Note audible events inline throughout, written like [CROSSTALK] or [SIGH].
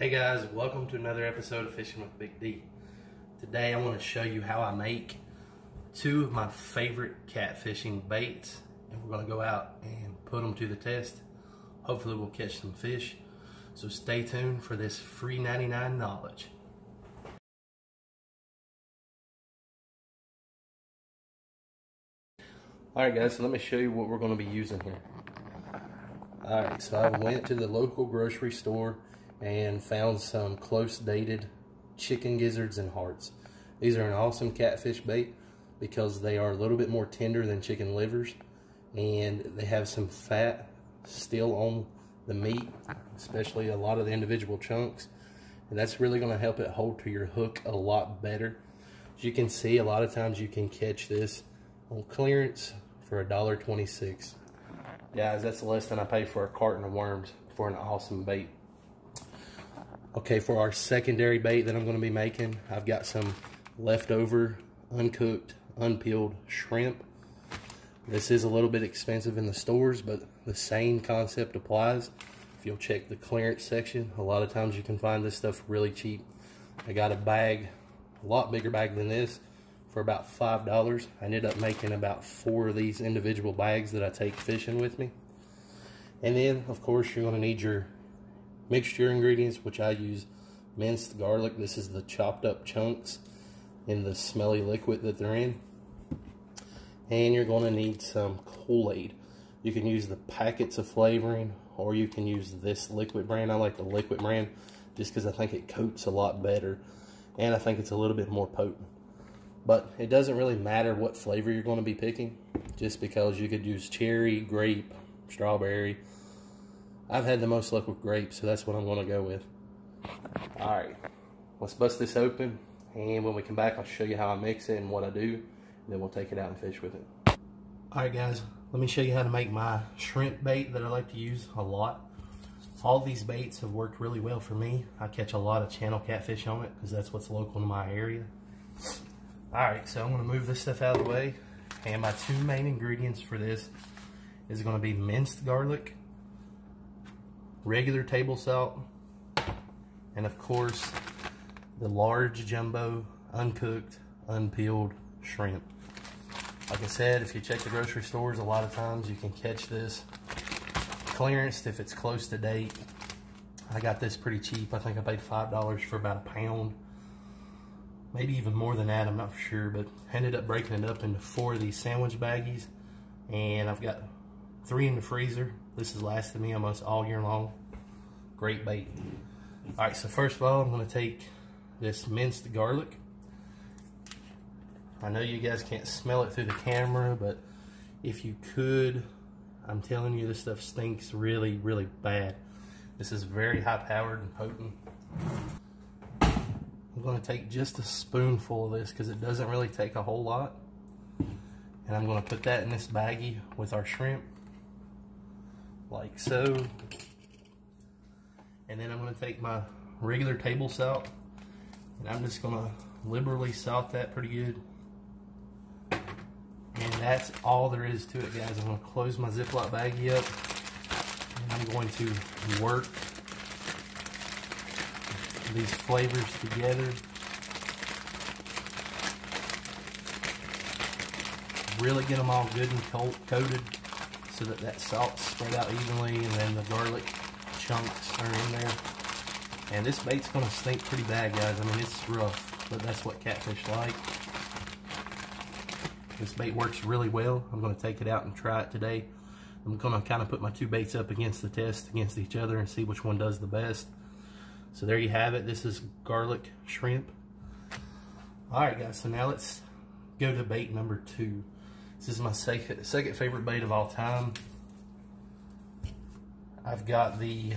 Hey guys, welcome to another episode of Fishing with Big D. Today I want to show you how I make two of my favorite catfishing baits and we're going to go out and put them to the test. Hopefully we'll catch some fish. So stay tuned for this free 99 knowledge. Alright guys, so let me show you what we're going to be using here. Alright, so I went to the local grocery store and found some close dated chicken gizzards and hearts. These are an awesome catfish bait because they are a little bit more tender than chicken livers and they have some fat still on the meat, especially a lot of the individual chunks. And that's really going to help it hold to your hook a lot better. As you can see, a lot of times you can catch this on clearance for $1.26. Guys, that's less than I paid for a carton of worms for an awesome bait. Okay, for our secondary bait that I'm going to be making, I've got some leftover, uncooked, unpeeled shrimp. This is a little bit expensive in the stores, but the same concept applies. If you'll check the clearance section, a lot of times you can find this stuff really cheap. I got a bag, a lot bigger bag than this, for about $5. I ended up making about four of these individual bags that I take fishing with me. And then, of course, you're going to need your mixture ingredients, which I use minced garlic. This is the chopped up chunks in the smelly liquid that they're in. And you're going to need some Kool-Aid. You can use the packets of flavoring or you can use this liquid brand. I like the liquid brand just because I think it coats a lot better and I think it's a little bit more potent. But it doesn't really matter what flavor you're going to be picking just because you could use cherry, grape, strawberry, I've had the most luck with grapes, so that's what I'm going to go with. All right, let's bust this open, and when we come back, I'll show you how I mix it and what I do, and then we'll take it out and fish with it. All right, guys, let me show you how to make my shrimp bait that I like to use a lot. All these baits have worked really well for me. I catch a lot of channel catfish on it because that's what's local to my area. All right, so I'm going to move this stuff out of the way. And my two main ingredients for this is going to be minced garlic regular table salt, and of course, the large jumbo, uncooked, unpeeled shrimp. Like I said, if you check the grocery stores, a lot of times you can catch this clearanced if it's close to date. I got this pretty cheap. I think I paid $5 for about a pound. Maybe even more than that, I'm not sure, but ended up breaking it up into four of these sandwich baggies. And I've got three in the freezer. This has lasted me almost all year long. Great bait. All right, so first of all, I'm gonna take this minced garlic. I know you guys can't smell it through the camera, but if you could, I'm telling you, this stuff stinks really, really bad. This is very high powered and potent. I'm gonna take just a spoonful of this because it doesn't really take a whole lot. And I'm gonna put that in this baggie with our shrimp like so. And then I'm gonna take my regular table salt and I'm just gonna liberally salt that pretty good. And that's all there is to it, guys. I'm gonna close my Ziploc baggie up and I'm going to work these flavors together. Really get them all good and coated so that that salt's spread out evenly and then the garlic chunks are in there. And this bait's gonna stink pretty bad, guys. I mean, it's rough, but that's what catfish like. This bait works really well. I'm gonna take it out and try it today. I'm gonna kind of put my two baits up against the test, against each other and see which one does the best. So there you have it. This is garlic shrimp. All right, guys, so now let's go to bait number two. This is my second, second favorite bait of all time. I've got the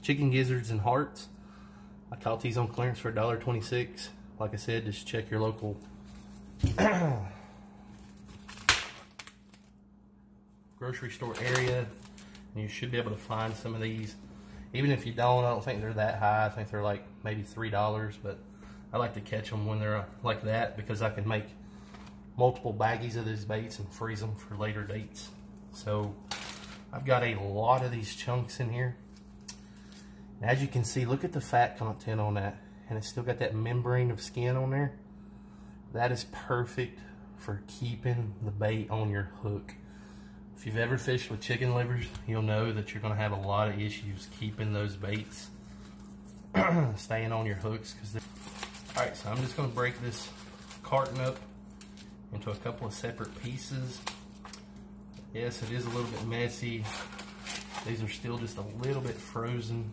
chicken gizzards and hearts. I caught these on clearance for $1.26. Like I said, just check your local [CLEARS THROAT] grocery store area and you should be able to find some of these. Even if you don't, I don't think they're that high. I think they're like maybe $3, but I like to catch them when they're like that because I can make multiple baggies of these baits and freeze them for later dates. So I've got a lot of these chunks in here. As you can see, look at the fat content on that. And it's still got that membrane of skin on there. That is perfect for keeping the bait on your hook. If you've ever fished with chicken livers, you'll know that you're going to have a lot of issues keeping those baits [CLEARS THROAT] staying on your hooks. All right, so I'm just going to break this carton up into a couple of separate pieces. Yes, it is a little bit messy. These are still just a little bit frozen.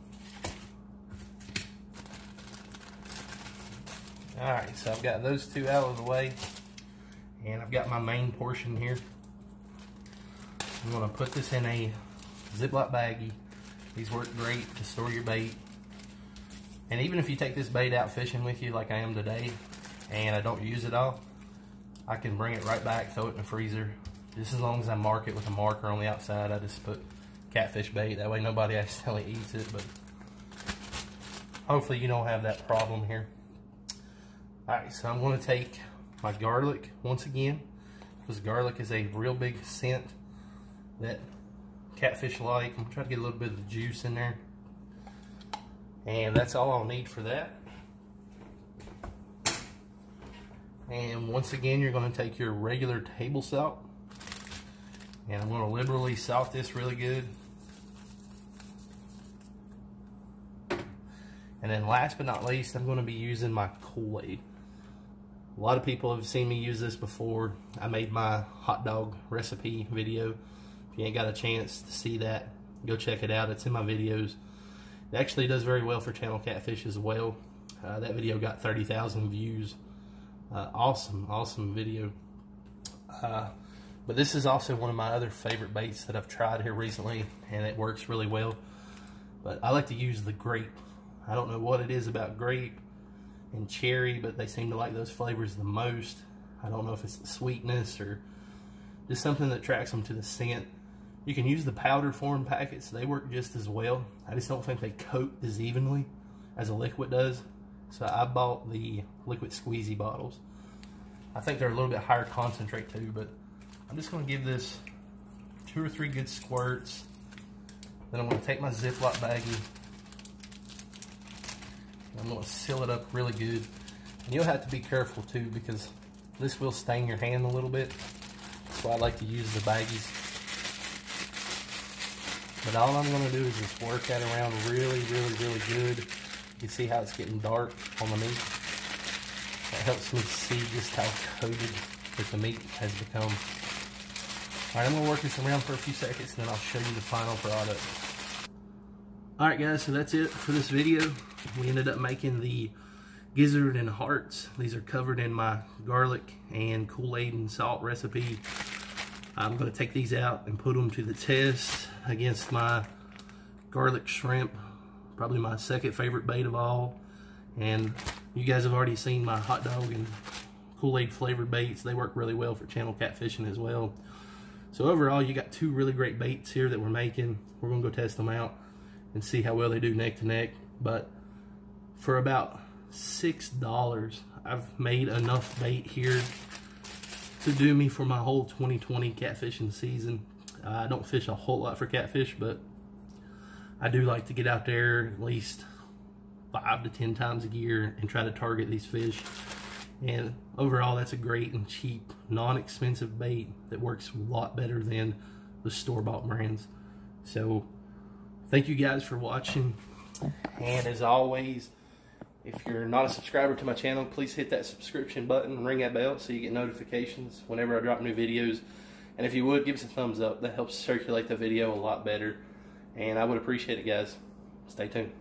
All right, so I've got those two out of the way. And I've got my main portion here. I'm gonna put this in a Ziploc baggie. These work great to store your bait. And even if you take this bait out fishing with you like I am today, and I don't use it all, I can bring it right back, throw it in the freezer. Just as long as I mark it with a marker on the outside, I just put catfish bait. That way nobody [LAUGHS] accidentally eats it, but hopefully you don't have that problem here. All right, so I'm gonna take my garlic once again, because garlic is a real big scent that catfish like. I'm gonna try to get a little bit of the juice in there. And that's all I'll need for that. And once again, you're gonna take your regular table salt, and I'm gonna liberally salt this really good. And then last but not least, I'm gonna be using my Kool-Aid. A lot of people have seen me use this before. I made my hot dog recipe video. If you ain't got a chance to see that, go check it out. It's in my videos. It actually does very well for channel catfish as well. Uh, that video got 30,000 views. Uh, awesome, awesome video. Uh, but this is also one of my other favorite baits that I've tried here recently, and it works really well. But I like to use the grape. I don't know what it is about grape and cherry, but they seem to like those flavors the most. I don't know if it's the sweetness or just something that attracts them to the scent. You can use the powder form packets. They work just as well. I just don't think they coat as evenly as a liquid does. So I bought the liquid squeezy bottles. I think they're a little bit higher concentrate too, but I'm just gonna give this two or three good squirts. Then I'm gonna take my Ziploc baggie I'm going to seal it up really good. And you'll have to be careful too because this will stain your hand a little bit. So I like to use the baggies. But all I'm going to do is just work that around really, really, really good. You see how it's getting dark on the meat. That helps me see just how coated that the meat has become. Alright, I'm going to work this around for a few seconds and then I'll show you the final product. Alright guys, so that's it for this video. We ended up making the gizzard and hearts. These are covered in my garlic and Kool-Aid and salt recipe. I'm to take these out and put them to the test against my garlic shrimp. Probably my second favorite bait of all. And you guys have already seen my hot dog and Kool-Aid flavored baits. They work really well for channel catfishing as well. So overall, you got two really great baits here that we're making. We're to go test them out and see how well they do neck to neck. But for about $6, I've made enough bait here to do me for my whole 2020 catfishing season. I don't fish a whole lot for catfish, but I do like to get out there at least five to 10 times a year and try to target these fish. And overall, that's a great and cheap, non-expensive bait that works a lot better than the store-bought brands. So thank you guys for watching. And as always, if you're not a subscriber to my channel, please hit that subscription button ring that bell so you get notifications whenever I drop new videos. And if you would, give us a thumbs up. That helps circulate the video a lot better. And I would appreciate it, guys. Stay tuned.